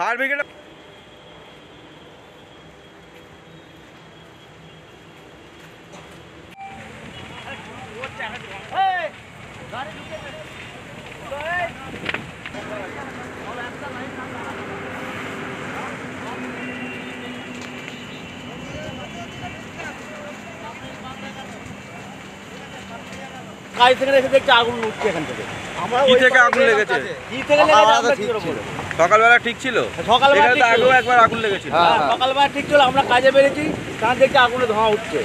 Fire brigade गाड़ी কাজ থেকে এসে দেখছি আগুন উঠছে এখান থেকে আমরা কি থেকে আগুন লেগেছে? কি থেকে লেগেছে আমরা কি করে বলব? সকালবেলা ঠিক ছিল সকালবেলা। আগেও একবার আগুন লেগেছিল হ্যাঁ, সকালবেলা ঠিক ছিল আমরা কাজে বেরিয়েছি তার দেখছি আগুনে ধোঁয়া উঠছে